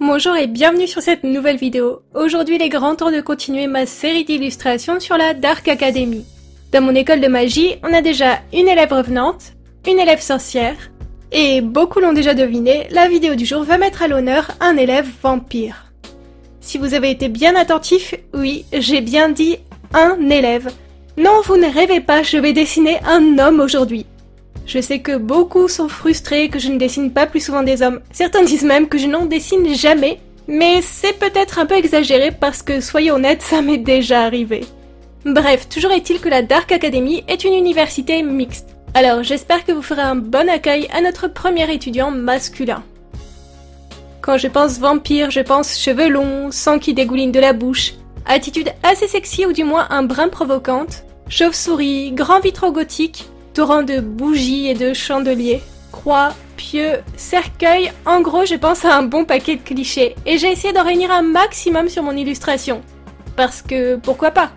Bonjour et bienvenue sur cette nouvelle vidéo. Aujourd'hui il est grand temps de continuer ma série d'illustrations sur la Dark Academy. Dans mon école de magie, on a déjà une élève revenante, une élève sorcière, et beaucoup l'ont déjà deviné, la vidéo du jour va mettre à l'honneur un élève vampire. Si vous avez été bien attentif, oui, j'ai bien dit un élève. Non, vous ne rêvez pas, je vais dessiner un homme aujourd'hui. Je sais que beaucoup sont frustrés que je ne dessine pas plus souvent des hommes. Certains disent même que je n'en dessine jamais. Mais c'est peut-être un peu exagéré parce que, soyons honnêtes, ça m'est déjà arrivé. Bref, toujours est-il que la Dark Academy est une université mixte. Alors j'espère que vous ferez un bon accueil à notre premier étudiant masculin. Quand je pense vampire, je pense cheveux longs, sang qui dégouline de la bouche, attitude assez sexy ou du moins un brin provocante, chauve-souris, grand vitraux gothique, torrent de bougies et de chandeliers, croix, pieux, cercueil, en gros je pense à un bon paquet de clichés, et j'ai essayé d'en réunir un maximum sur mon illustration. Parce que pourquoi pas?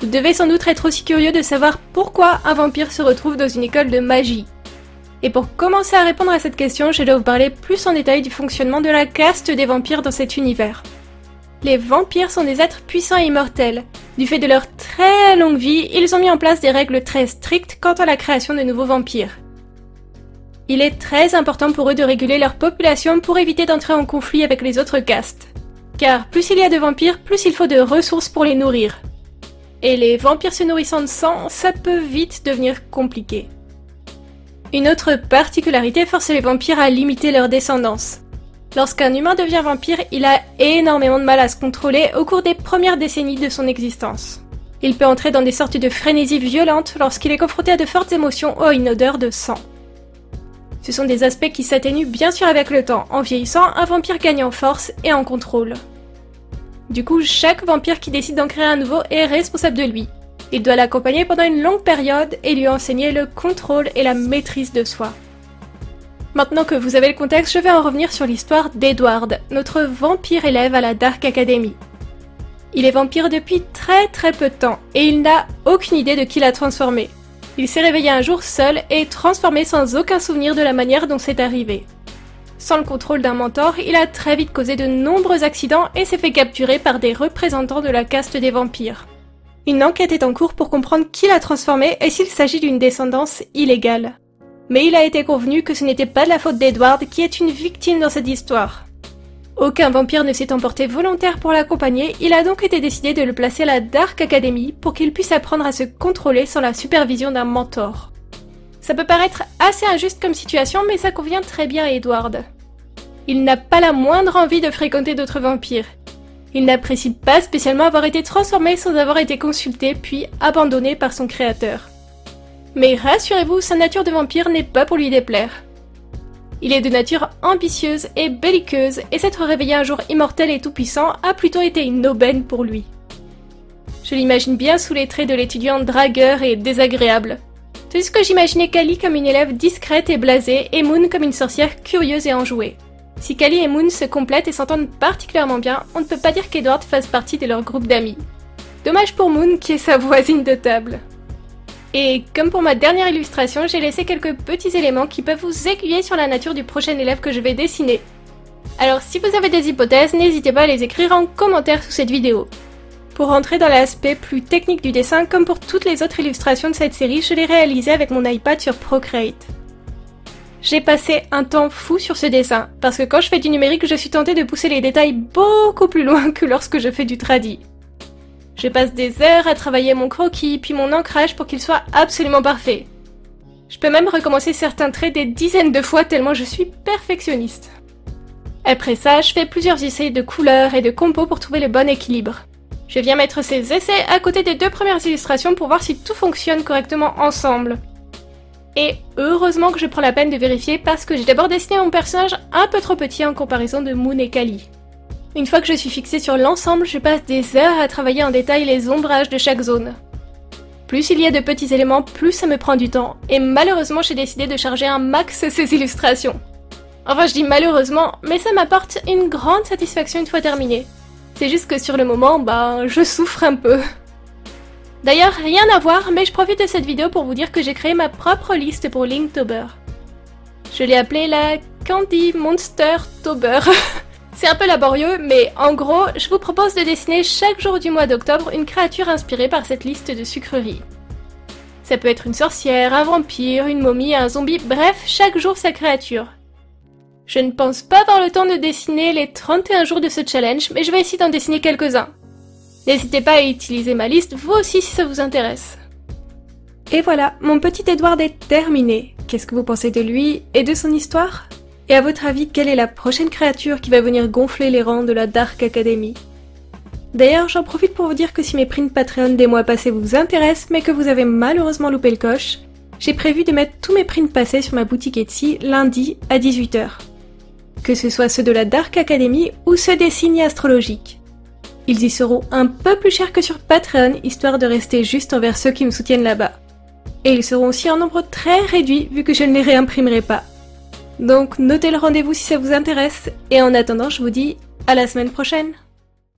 Vous devez sans doute être aussi curieux de savoir pourquoi un vampire se retrouve dans une école de magie. Et pour commencer à répondre à cette question, je dois vous parler plus en détail du fonctionnement de la caste des vampires dans cet univers. Les vampires sont des êtres puissants et immortels. Du fait de leur très longue vie, ils ont mis en place des règles très strictes quant à la création de nouveaux vampires. Il est très important pour eux de réguler leur population pour éviter d'entrer en conflit avec les autres castes. Car plus il y a de vampires, plus il faut de ressources pour les nourrir. Et les vampires se nourrissant de sang, ça peut vite devenir compliqué. Une autre particularité force les vampires à limiter leur descendance. Lorsqu'un humain devient vampire, il a énormément de mal à se contrôler au cours des premières décennies de son existence. Il peut entrer dans des sortes de frénésie violente lorsqu'il est confronté à de fortes émotions ou à une odeur de sang. Ce sont des aspects qui s'atténuent bien sûr avec le temps. En vieillissant, un vampire gagne en force et en contrôle. Du coup, chaque vampire qui décide d'en créer un nouveau est responsable de lui. Il doit l'accompagner pendant une longue période et lui enseigner le contrôle et la maîtrise de soi. Maintenant que vous avez le contexte, je vais en revenir sur l'histoire d'Edward, notre vampire élève à la Dark Academy. Il est vampire depuis très très peu de temps, et il n'a aucune idée de qui l'a transformé. Il s'est réveillé un jour seul et transformé sans aucun souvenir de la manière dont c'est arrivé. Sans le contrôle d'un mentor, il a très vite causé de nombreux accidents et s'est fait capturer par des représentants de la caste des vampires. Une enquête est en cours pour comprendre qui l'a transformé et s'il s'agit d'une descendance illégale mais il a été convenu que ce n'était pas de la faute d'Edward qui est une victime dans cette histoire. Aucun vampire ne s'est emporté volontaire pour l'accompagner, il a donc été décidé de le placer à la Dark Academy pour qu'il puisse apprendre à se contrôler sans la supervision d'un mentor. Ça peut paraître assez injuste comme situation, mais ça convient très bien à Edward. Il n'a pas la moindre envie de fréquenter d'autres vampires. Il n'apprécie pas spécialement avoir été transformé sans avoir été consulté puis abandonné par son créateur. Mais rassurez-vous, sa nature de vampire n'est pas pour lui déplaire. Il est de nature ambitieuse et belliqueuse, et s'être réveillé un jour immortel et tout-puissant a plutôt été une aubaine pour lui. Je l'imagine bien sous les traits de l'étudiant dragueur et désagréable. ce que j'imaginais Kali comme une élève discrète et blasée, et Moon comme une sorcière curieuse et enjouée. Si Kali et Moon se complètent et s'entendent particulièrement bien, on ne peut pas dire qu'Edward fasse partie de leur groupe d'amis. Dommage pour Moon qui est sa voisine de table. Et comme pour ma dernière illustration, j'ai laissé quelques petits éléments qui peuvent vous aiguiller sur la nature du prochain élève que je vais dessiner. Alors si vous avez des hypothèses, n'hésitez pas à les écrire en commentaire sous cette vidéo. Pour rentrer dans l'aspect plus technique du dessin, comme pour toutes les autres illustrations de cette série, je l'ai réalisé avec mon iPad sur Procreate. J'ai passé un temps fou sur ce dessin, parce que quand je fais du numérique, je suis tentée de pousser les détails beaucoup plus loin que lorsque je fais du tradi. Je passe des heures à travailler mon croquis puis mon ancrage pour qu'il soit absolument parfait. Je peux même recommencer certains traits des dizaines de fois tellement je suis perfectionniste. Après ça, je fais plusieurs essais de couleurs et de compos pour trouver le bon équilibre. Je viens mettre ces essais à côté des deux premières illustrations pour voir si tout fonctionne correctement ensemble. Et heureusement que je prends la peine de vérifier parce que j'ai d'abord dessiné mon personnage un peu trop petit en comparaison de Moon et Kali. Une fois que je suis fixée sur l'ensemble, je passe des heures à travailler en détail les ombrages de chaque zone. Plus il y a de petits éléments, plus ça me prend du temps, et malheureusement j'ai décidé de charger un max ces illustrations. Enfin je dis malheureusement, mais ça m'apporte une grande satisfaction une fois terminé. C'est juste que sur le moment, bah, je souffre un peu. D'ailleurs, rien à voir, mais je profite de cette vidéo pour vous dire que j'ai créé ma propre liste pour Linktober. Je l'ai appelée la Candy Monster Tober. C'est un peu laborieux, mais en gros, je vous propose de dessiner chaque jour du mois d'octobre une créature inspirée par cette liste de sucreries. Ça peut être une sorcière, un vampire, une momie, un zombie, bref, chaque jour sa créature. Je ne pense pas avoir le temps de dessiner les 31 jours de ce challenge, mais je vais essayer d'en dessiner quelques-uns. N'hésitez pas à utiliser ma liste, vous aussi si ça vous intéresse. Et voilà, mon petit Edward est terminé. Qu'est-ce que vous pensez de lui et de son histoire? Et à votre avis, quelle est la prochaine créature qui va venir gonfler les rangs de la Dark Academy? D'ailleurs, j'en profite pour vous dire que si mes prints Patreon des mois passés vous intéressent, mais que vous avez malheureusement loupé le coche, j'ai prévu de mettre tous mes prints passés sur ma boutique Etsy lundi à 18h. Que ce soit ceux de la Dark Academy ou ceux des signes astrologiques. Ils y seront un peu plus chers que sur Patreon, histoire de rester juste envers ceux qui me soutiennent là-bas. Et ils seront aussi en nombre très réduit vu que je ne les réimprimerai pas. Donc notez le rendez-vous si ça vous intéresse, et en attendant je vous dis à la semaine prochaine